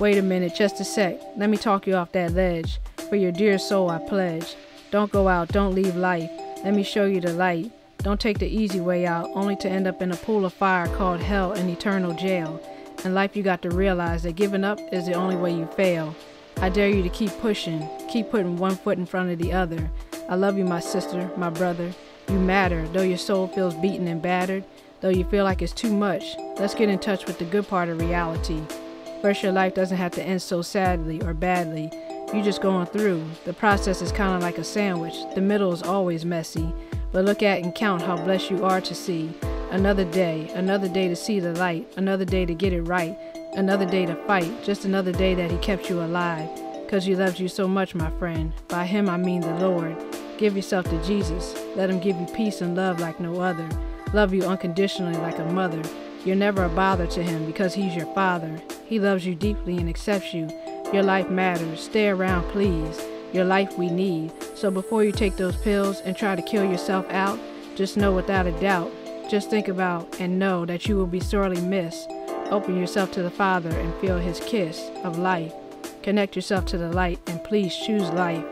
Wait a minute, just a sec. Let me talk you off that ledge. For your dear soul, I pledge. Don't go out, don't leave life. Let me show you the light. Don't take the easy way out, only to end up in a pool of fire called hell and eternal jail. In life, you got to realize that giving up is the only way you fail. I dare you to keep pushing, keep putting one foot in front of the other. I love you, my sister, my brother. You matter, though your soul feels beaten and battered, though you feel like it's too much. Let's get in touch with the good part of reality. First, your life doesn't have to end so sadly or badly. You're just going through. The process is kind of like a sandwich. The middle is always messy. But look at and count how blessed you are to see. Another day, another day to see the light, another day to get it right, another day to fight, just another day that He kept you alive. Because He loves you so much, my friend. By Him, I mean the Lord. Give yourself to Jesus. Let Him give you peace and love like no other. Love you unconditionally like a mother. You're never a bother to Him because He's your Father. He loves you deeply and accepts you. Your life matters. Stay around, please. Your life we need. So before you take those pills and try to kill yourself out, just know without a doubt, just think about and know that you will be sorely missed. Open yourself to the Father and feel His kiss of life. Connect yourself to the light and please choose life.